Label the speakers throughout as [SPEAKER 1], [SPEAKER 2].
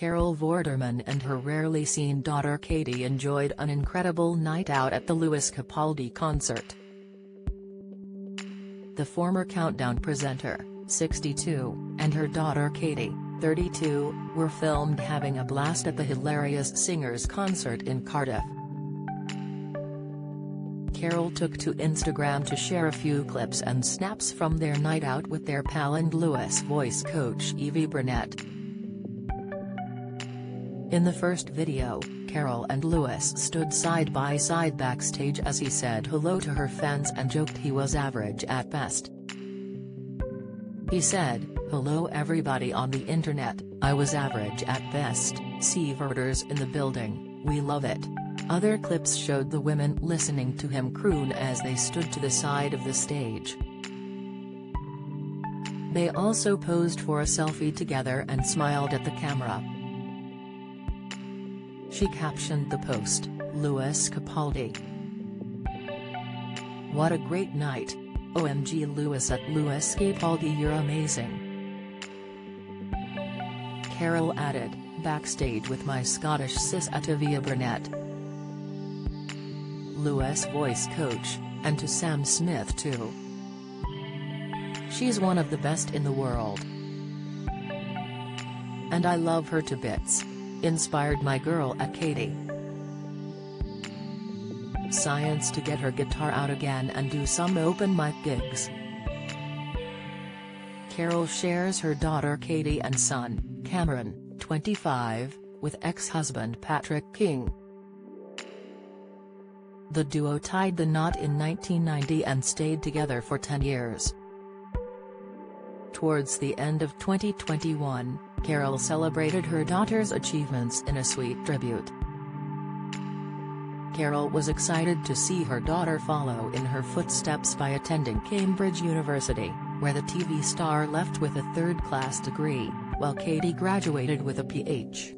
[SPEAKER 1] Carol Vorderman and her rarely seen daughter Katie enjoyed an incredible night out at the Lewis Capaldi concert. The former Countdown presenter, 62, and her daughter Katie, 32, were filmed having a blast at the hilarious singer's concert in Cardiff. Carol took to Instagram to share a few clips and snaps from their night out with their pal and Lewis voice coach Evie Burnett. In the first video, Carol and Lewis stood side by side backstage as he said hello to her fans and joked he was average at best. He said, Hello everybody on the internet, I was average at best, Seaverters in the building, we love it. Other clips showed the women listening to him croon as they stood to the side of the stage. They also posed for a selfie together and smiled at the camera. She captioned the post, Lewis Capaldi. What a great night. OMG Lewis at Lewis Capaldi you're amazing. Carol added, backstage with my Scottish sis Atavia Burnett. Lewis voice coach, and to Sam Smith too. She's one of the best in the world. And I love her to bits. Inspired my girl at Katie. Science to get her guitar out again and do some open mic gigs. Carol shares her daughter Katie and son, Cameron, 25, with ex-husband Patrick King. The duo tied the knot in 1990 and stayed together for 10 years. Towards the end of 2021, Carol celebrated her daughter's achievements in a sweet tribute. Carol was excited to see her daughter follow in her footsteps by attending Cambridge University, where the TV star left with a third-class degree, while Katie graduated with a Ph.D.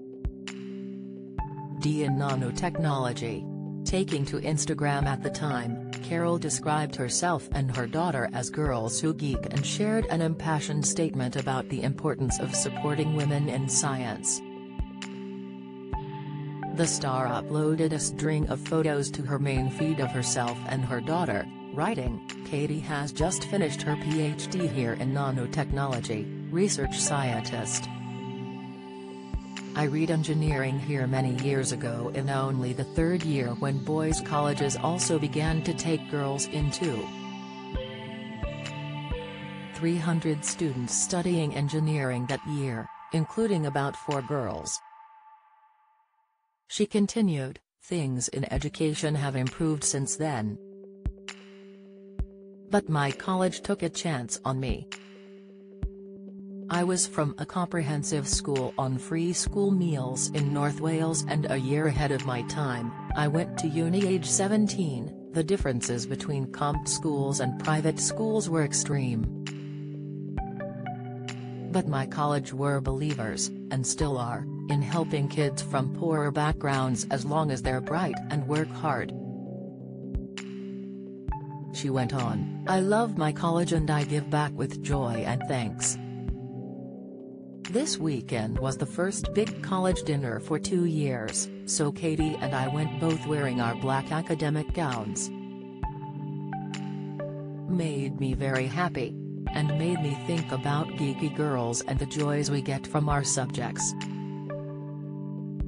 [SPEAKER 1] in nanotechnology. Taking to Instagram at the time, Carol described herself and her daughter as girls who geek and shared an impassioned statement about the importance of supporting women in science. The star uploaded a string of photos to her main feed of herself and her daughter, writing, Katie has just finished her PhD here in nanotechnology, research scientist. I read engineering here many years ago in only the third year when boys' colleges also began to take girls in too. 300 students studying engineering that year, including about four girls. She continued, things in education have improved since then. But my college took a chance on me. I was from a comprehensive school on free school meals in North Wales and a year ahead of my time, I went to uni age 17, the differences between comp schools and private schools were extreme. But my college were believers, and still are, in helping kids from poorer backgrounds as long as they're bright and work hard. She went on, I love my college and I give back with joy and thanks. This weekend was the first big college dinner for two years, so Katie and I went both wearing our black academic gowns. Made me very happy. And made me think about geeky girls and the joys we get from our subjects.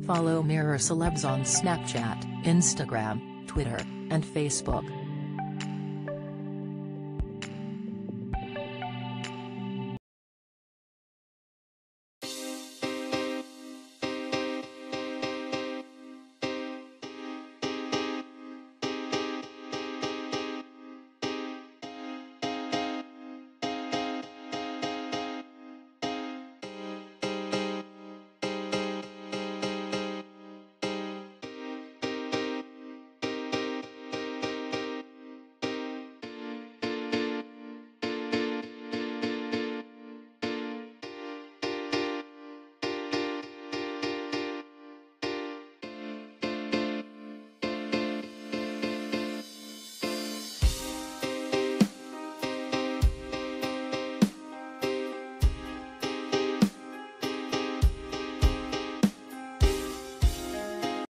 [SPEAKER 1] Follow Mirror Celebs on Snapchat, Instagram, Twitter, and Facebook.